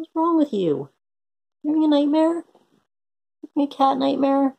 What's wrong with you? Having a nightmare? Having a cat nightmare?